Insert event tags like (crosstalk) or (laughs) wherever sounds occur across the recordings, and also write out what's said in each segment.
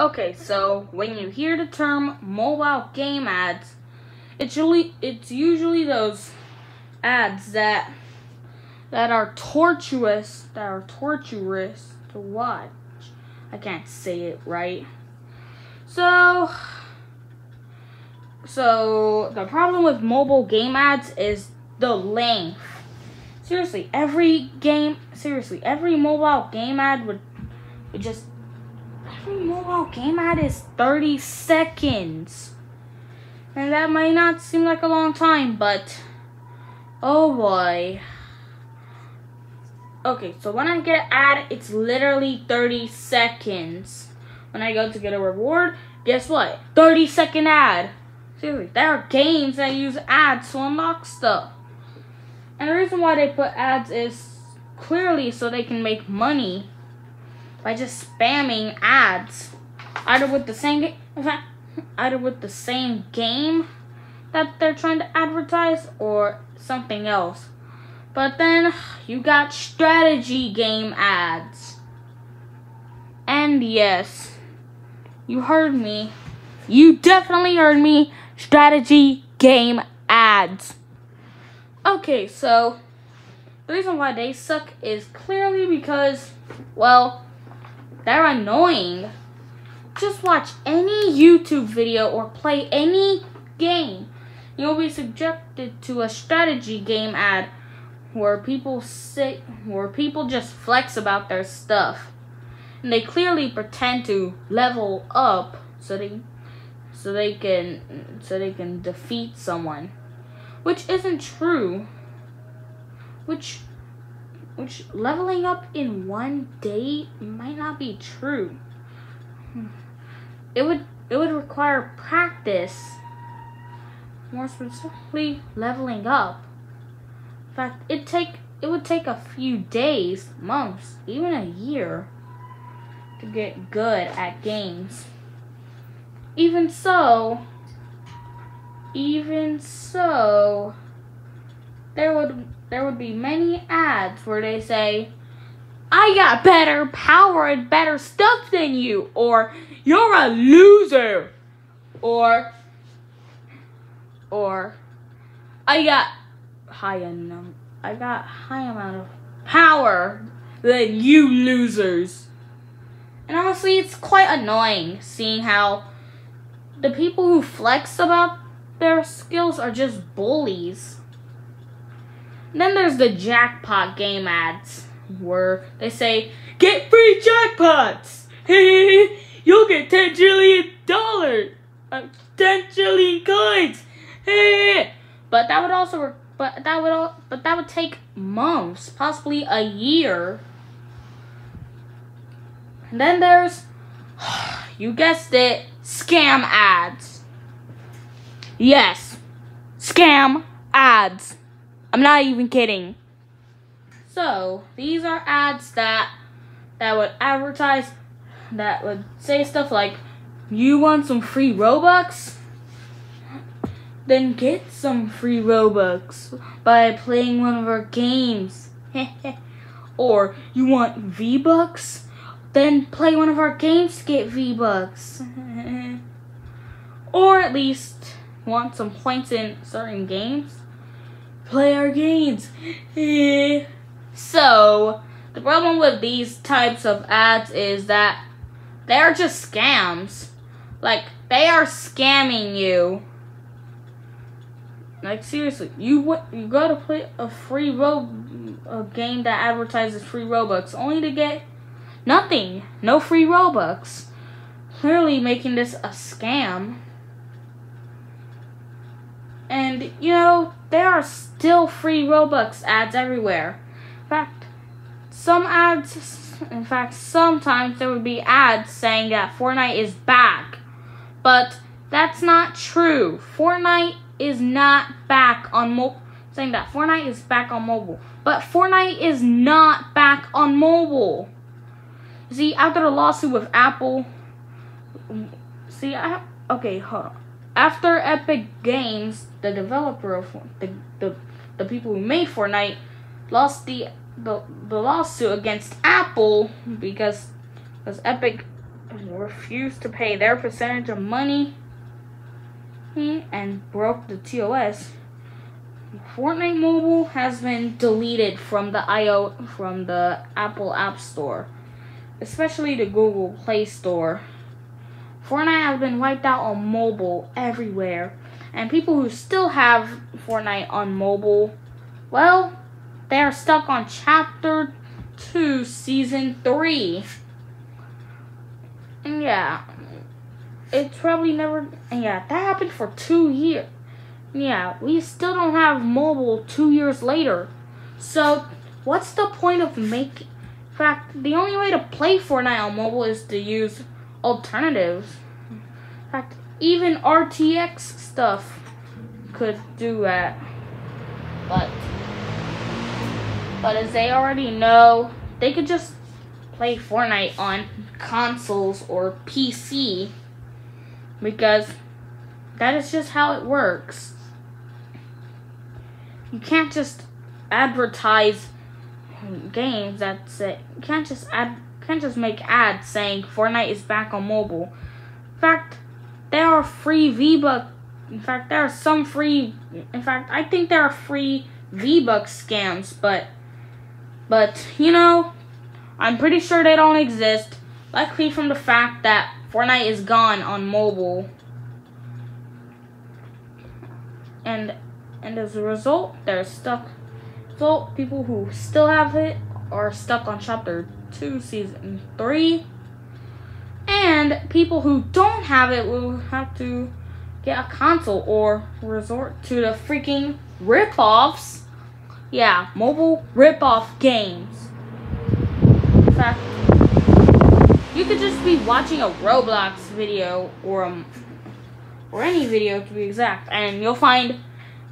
Okay, so when you hear the term mobile game ads, it's usually it's usually those ads that that are tortuous that are torturous to watch. I can't say it right. So so the problem with mobile game ads is the length. Seriously, every game seriously, every mobile game ad would would just every mobile game ad is 30 seconds. And that might not seem like a long time, but oh boy. Okay, so when I get an ad, it's literally 30 seconds. When I go to get a reward, guess what? 30 second ad. Seriously, there are games that use ads to unlock stuff. And the reason why they put ads is clearly so they can make money by just spamming ads, either with the same either with the same game that they're trying to advertise or something else. But then you got strategy game ads. And yes, you heard me. You definitely heard me. Strategy game ads. Okay, so the reason why they suck is clearly because, well, they're annoying. Just watch any YouTube video or play any game. You'll be subjected to a strategy game ad where people sit where people just flex about their stuff. And they clearly pretend to level up so they so they can so they can defeat someone. Which isn't true. Which which leveling up in one day might not be true. It would it would require practice. More specifically, leveling up. In fact, it take it would take a few days, months, even a year to get good at games. Even so, even so, there would there would be many ads where they say, I got better power and better stuff than you, or you're a loser, or, or, I got high enough, I got high amount of power than you losers. And honestly, it's quite annoying seeing how the people who flex about their skills are just bullies. Then there's the jackpot game ads where they say, get free jackpots! (laughs) Hey, You'll get 10 trillion dollars! Uh, 10 trillion coins! Hey, but that would also, but that would, all but that would take months, possibly a year. And then there's, (sighs) you guessed it, scam ads. Yes, scam ads. I'm not even kidding. So, these are ads that that would advertise that would say stuff like you want some free Robux? Then get some free Robux by playing one of our games. (laughs) or you want V-Bucks? Then play one of our games to get V-Bucks. (laughs) or at least want some points in certain games? Play our games. (laughs) so, the problem with these types of ads is that they're just scams. Like, they are scamming you. Like, seriously, you you gotta play a free ro a game that advertises free Robux only to get nothing. No free Robux. Clearly making this a scam. And, you know, there are still free Robux ads everywhere. In fact, some ads, in fact, sometimes there would be ads saying that Fortnite is back. But that's not true. Fortnite is not back on mobile. Saying that Fortnite is back on mobile. But Fortnite is not back on mobile. See, after the lawsuit with Apple, see, I okay, hold on after Epic Games, the developer of the, the, the people who made Fortnite, lost the, the the lawsuit against Apple because because Epic refused to pay their percentage of money hmm, and broke the TOS, Fortnite Mobile has been deleted from the IO from the Apple App Store, especially the Google Play Store. Fortnite has been wiped out on mobile everywhere, and people who still have Fortnite on mobile, well, they are stuck on Chapter 2, Season 3. And yeah, it's probably never, yeah, that happened for two years. Yeah, we still don't have mobile two years later. So, what's the point of making? In fact, the only way to play Fortnite on mobile is to use alternatives. In fact, even RTX stuff could do that. But, but as they already know, they could just play Fortnite on consoles or PC because that is just how it works. You can't just advertise games that say you can't just ad just make ads saying Fortnite is back on mobile. In fact, there are free V-Buck. In fact, there are some free. In fact, I think there are free V-Buck scams, but but you know, I'm pretty sure they don't exist. Likely from the fact that Fortnite is gone on mobile. And and as a result, they're stuck. So people who still have it are stuck on chapter 2 season 3. And people who don't have it will have to get a console or resort to the freaking rip-offs. Yeah, mobile rip-off games. In fact, you could just be watching a Roblox video or um, or any video to be exact, and you'll find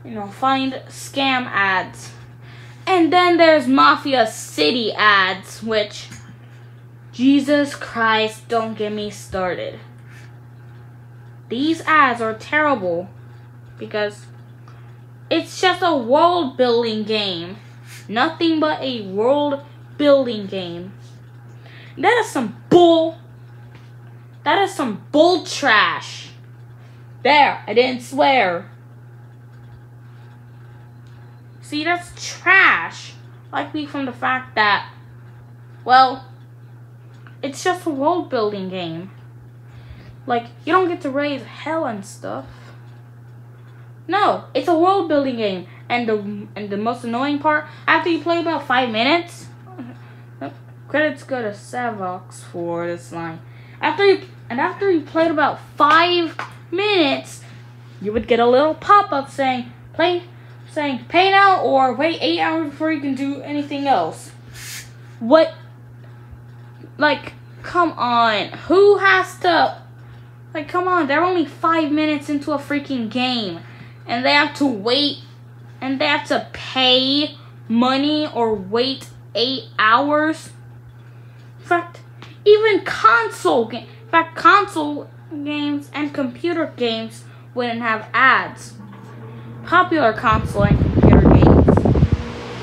you know find scam ads. And then there's Mafia City ads, which Jesus Christ, don't get me started. These ads are terrible because it's just a world building game. Nothing but a world building game. That is some bull. That is some bull trash. There, I didn't swear. See, that's trash. Likely from the fact that, well, it's just a world building game. Like, you don't get to raise hell and stuff. No, it's a world building game. And the and the most annoying part, after you play about five minutes, (laughs) Credits go to Savox for this line. After you and after you played about five minutes, you would get a little pop-up saying play saying pay now or wait eight hours before you can do anything else. What like come on. Who has to like come on, they're only five minutes into a freaking game and they have to wait and they have to pay money or wait eight hours In fact, even console game. In fact, console games and computer games wouldn't have ads. Popular console and computer games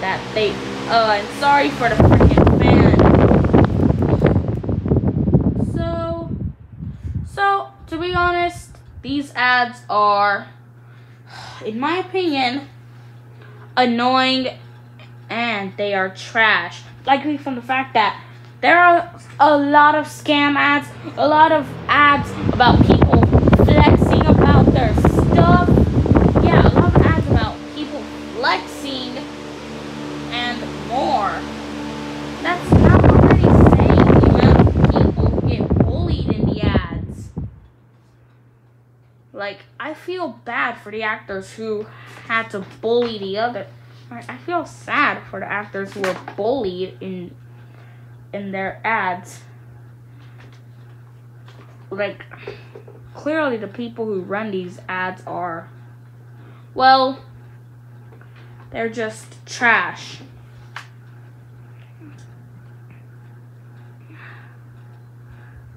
that they. Uh, and sorry for the freaking fan. So, so to be honest, these ads are, in my opinion, annoying and they are trash. Likely from the fact that there are a lot of scam ads, a lot of ads about people flexing about their stuff. Yeah, a lot of ads about people flexing and more. That's not already saying the amount of people who get bullied in the ads. Like, I feel bad for the actors who had to bully the other. I feel sad for the actors who were bullied in in their ads. Like, clearly the people who run these ads are, well, they're just trash.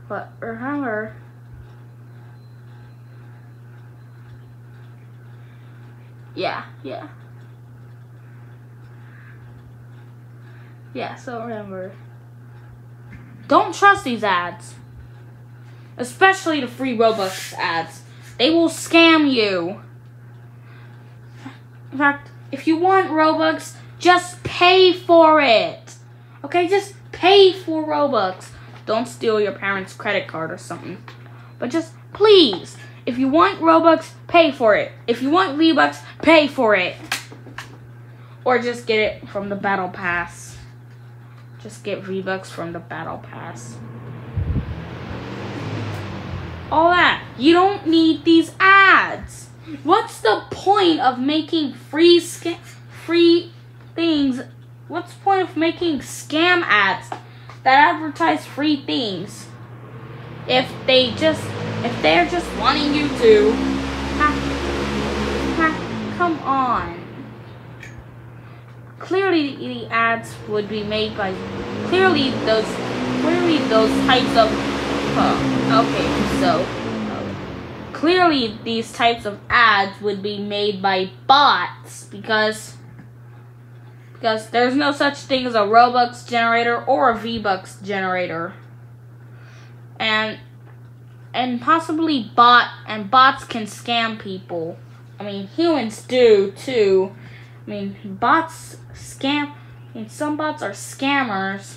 But remember, yeah, yeah. Yeah, so remember. Don't trust these ads. especially the free Robux ads. They will scam you. In fact, if you want Robux, just pay for it. Okay, just pay for Robux. Don't steal your parents' credit card or something. But just please, if you want Robux, pay for it. If you want V-Bucks, pay for it. Or just get it from the Battle Pass. Just get V-Bucks from the Battle Pass. All that. You don't need these ads. What's the point of making free free things? What's the point of making scam ads that advertise free things? If they just if they're just wanting you to come on. Clearly the ads would be made by clearly those clearly those types of uh, okay so clearly these types of ads would be made by bots because because there's no such thing as a Robux generator or a V-Bucks generator. And and possibly bot and bots can scam people. I mean, humans do too. I mean, bots scam. I mean, some bots are scammers.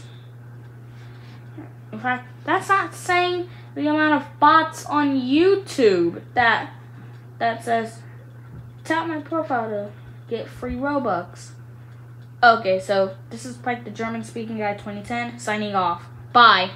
In fact, that's not saying the amount of bots on YouTube that that says tap my profile to get free Robux. Okay, so this is like the German Speaking Guy 2010 signing off. Bye.